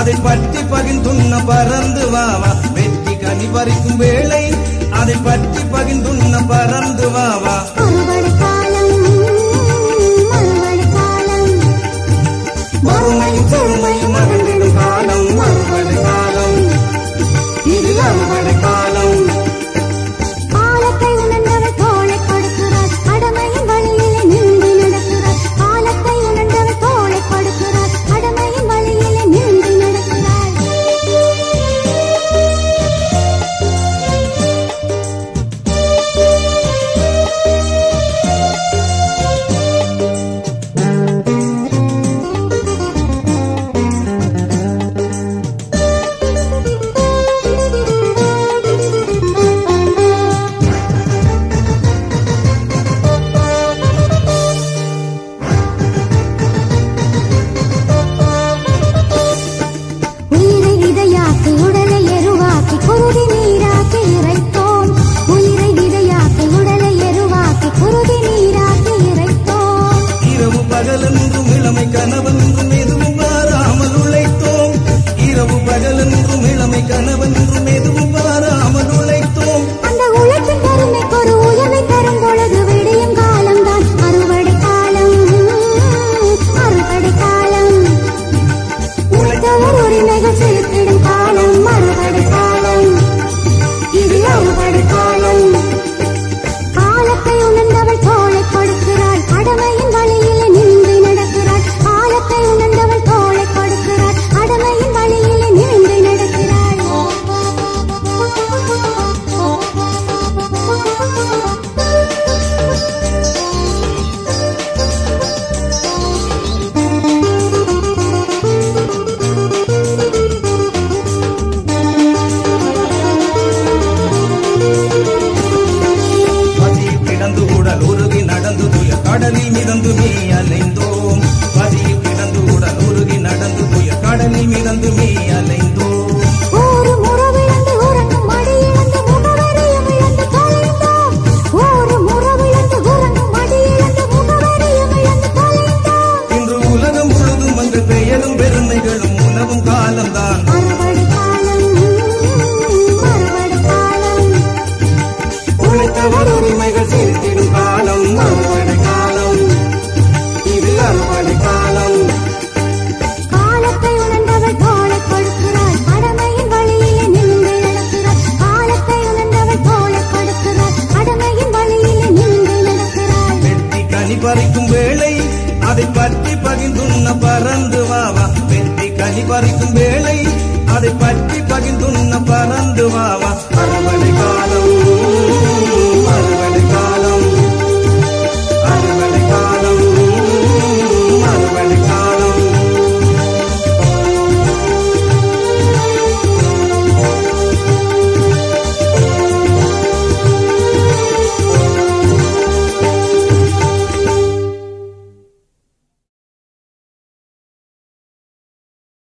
அதை பற்றி பகிர்ந்துண்ண பறந்து வாவா வெற்றி கனி பறிக்கும் வேளை அதை பற்றி பகிர்ந்துண்ண பறந்து வாவா பகலென்றும் இளமை கனவென்றும் எதுவும் மாறாமல் உழைத்தோம். இரவு பகலென்றும் இளமை கனவென்றும் எதுவும் கடலில் மிதந்துமே அலைந்தோம். பதியில் கிடந்து உடல் உருகி நடந்து புயல் கடலில் மிதந்துமே அலைந்தோம். பெயரும் பெருமைகளும் உணவும் காலம்தான். உழைத்தவர் உரிமைகள் சேர்த்திடும் காலம். பறிக்கும் வேளை அதை பற்றி பகிர்ந்துண்ண பறந்து வாவா வெற்றி கனி பறிக்கும் வேளை அதை பற்றி பகிர்ந்துண்ண பறந்து வாவா அரவணை காலம்